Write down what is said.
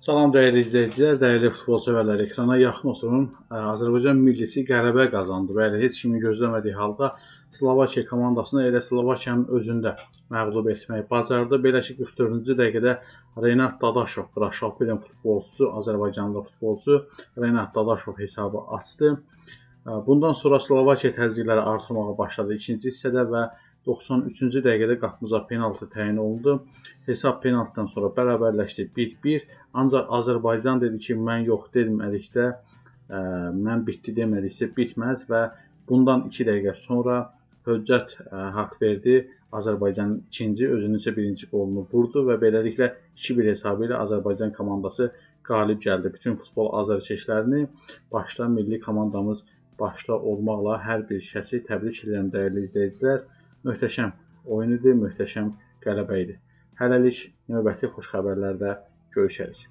Salam dəyərli izləyicilər, dəyərli futbol sevərlər, ekrana yaxın oturun. Azərbaycan millisi qələbə qazandı. Bəli, heç kimin gözləmədiyi halda Slovakiya komandasını elə Slovakiyanın özündə məğlub etməyi bacardı. Belə ki, 44-cü dəqiqədə Renat Dadaşov, Braşalpilin futbolçusu, Azərbaycanlı futbolçu Renat Dadaşov hesabı açdı. Bundan sonra Slovakiya təzyiqləri artırmağa başladı ikinci hissədə və 93-cü dəqiqədə qapımıza penaltı təyin olundu. Hesab penaltıdan sonra bərabərləşdi 1-1. Ancaq Azərbaycan dedi ki, mən yox demədiksə, ə, mən bitdi demədiksə bitməz və bundan 2 dəqiqə sonra Höccət ə, haqq verdi. Azərbaycan ikinci, özünün isə birinci qolunu vurdu və beləliklə 2-1 hesabı ilə Azərbaycan komandası qalib gəldi. Bütün futbol azarkeşlərini başda milli komandamız başda olmaqla hər bir kəsi təbrik edirəm dəyərli izləyicilər. Möhtəşəm oyun idi, möhtəşəm qələbə idi. Hələlik növbəti xoş xəbərlərdə görüşərik.